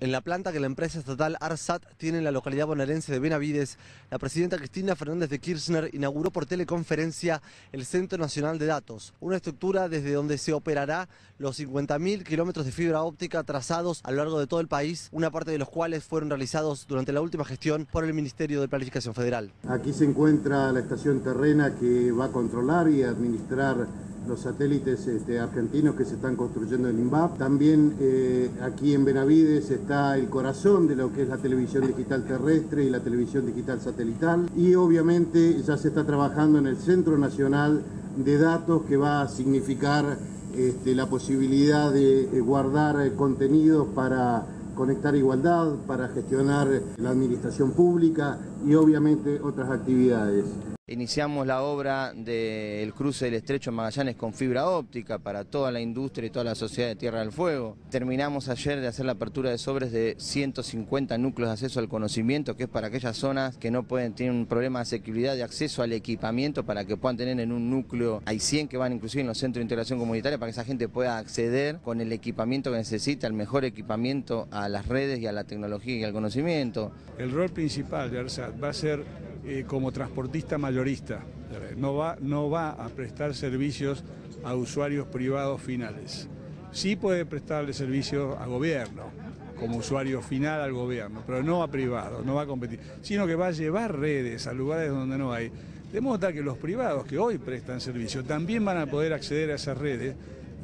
En la planta que la empresa estatal ARSAT tiene en la localidad bonaerense de Benavides, la presidenta Cristina Fernández de Kirchner inauguró por teleconferencia el Centro Nacional de Datos, una estructura desde donde se operará los 50.000 kilómetros de fibra óptica trazados a lo largo de todo el país, una parte de los cuales fueron realizados durante la última gestión por el Ministerio de Planificación Federal. Aquí se encuentra la estación terrena que va a controlar y administrar los satélites este, argentinos que se están construyendo en INVAP. También eh, aquí en Benavides está el corazón de lo que es la televisión digital terrestre y la televisión digital satelital. Y obviamente ya se está trabajando en el Centro Nacional de Datos que va a significar este, la posibilidad de eh, guardar eh, contenidos para conectar igualdad, para gestionar la administración pública y obviamente otras actividades. Iniciamos la obra del cruce del estrecho Magallanes con fibra óptica para toda la industria y toda la sociedad de Tierra del Fuego. Terminamos ayer de hacer la apertura de sobres de 150 núcleos de acceso al conocimiento, que es para aquellas zonas que no pueden tener un problema de asequibilidad de acceso al equipamiento para que puedan tener en un núcleo, hay 100 que van inclusive en los centros de integración comunitaria para que esa gente pueda acceder con el equipamiento que necesita, el mejor equipamiento a las redes y a la tecnología y al conocimiento. El rol principal de ARSAT va a ser eh, como transportista mayorista. No va, no va a prestar servicios a usuarios privados finales. Sí puede prestarle servicios a gobierno, como usuario final al gobierno, pero no a privado, no va a competir, sino que va a llevar redes a lugares donde no hay. De modo tal que los privados que hoy prestan servicio también van a poder acceder a esas redes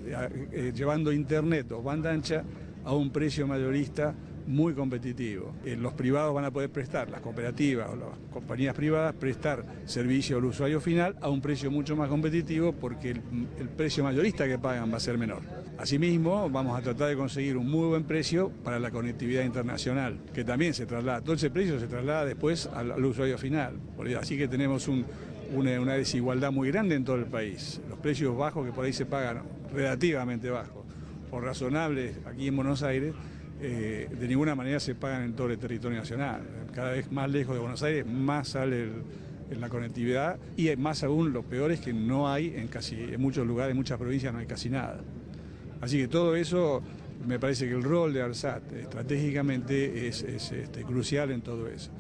eh, llevando internet o banda ancha a un precio mayorista muy competitivo. Eh, los privados van a poder prestar, las cooperativas o las compañías privadas, prestar servicio al usuario final a un precio mucho más competitivo porque el, precio mayorista que pagan va a ser menor. Asimismo, vamos a tratar de conseguir un muy buen precio para la conectividad internacional, que también se traslada, todo ese precio se traslada después al, usuario final. Así que tenemos un, una, una desigualdad muy grande en todo el país. Los precios bajos que por ahí se pagan, relativamente bajos, o razonables aquí en Buenos Aires, eh, de ninguna manera se pagan en todo el territorio nacional. Cada vez más lejos de Buenos Aires, más sale en la conectividad y más aún lo peor es que no hay en casi en muchos lugares, en muchas provincias no hay casi nada. Así que todo eso me parece que el rol de ARSAT estratégicamente es, es este, crucial en todo eso.